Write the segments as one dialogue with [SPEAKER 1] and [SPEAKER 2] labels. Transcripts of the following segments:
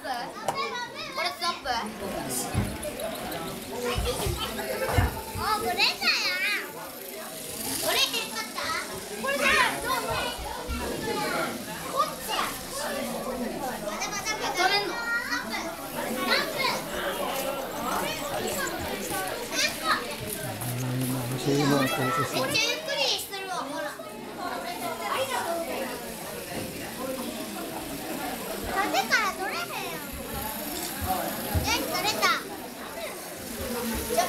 [SPEAKER 1] プこれストップ
[SPEAKER 2] あ、これだよ。これへんかった。これだよ。こっち。まだまだまだ。
[SPEAKER 1] 取れんの
[SPEAKER 2] 何分。何分。
[SPEAKER 3] 今欲しいものって言って
[SPEAKER 2] めっちゃゆっくりするわ、ほ。ら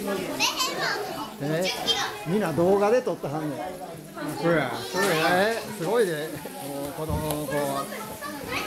[SPEAKER 2] え。写真なんか撮れるっけ、そんなんで。取れた。え、150
[SPEAKER 1] そろそろいいっすか
[SPEAKER 2] 250キロでそん。なに取れるだけで意味ないやん
[SPEAKER 1] そろそろ
[SPEAKER 2] 取れたもんほんまに200キロ取れたえー、なんでのあーじゃあ1キロ取れへんもん
[SPEAKER 3] え
[SPEAKER 2] 10キロ
[SPEAKER 3] みんな動画で撮ったはんねん
[SPEAKER 4] そうやそうや
[SPEAKER 3] えすごいでもう子供の子はみ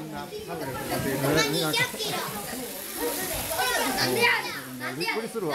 [SPEAKER 3] んな
[SPEAKER 2] 200キロ
[SPEAKER 1] なんでやねんなんでやねん
[SPEAKER 3] びっくりするわ